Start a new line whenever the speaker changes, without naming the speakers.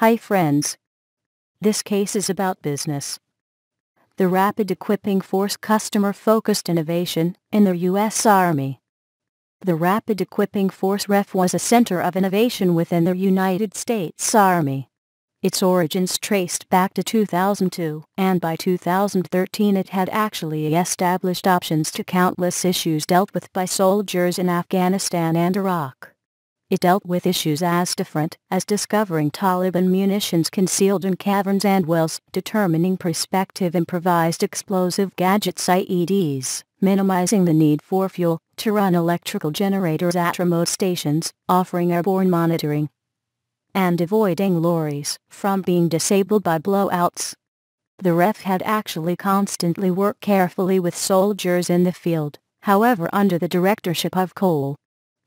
Hi friends. This case is about business. The Rapid Equipping Force Customer-Focused Innovation in the U.S. Army. The Rapid Equipping Force REF was a center of innovation within the United States Army. Its origins traced back to 2002, and by 2013 it had actually established options to countless issues dealt with by soldiers in Afghanistan and Iraq. It dealt with issues as different as discovering Taliban munitions concealed in caverns and wells, determining prospective improvised explosive gadgets IEDs, minimizing the need for fuel to run electrical generators at remote stations, offering airborne monitoring, and avoiding lorries from being disabled by blowouts. The REF had actually constantly worked carefully with soldiers in the field, however under the directorship of Cole.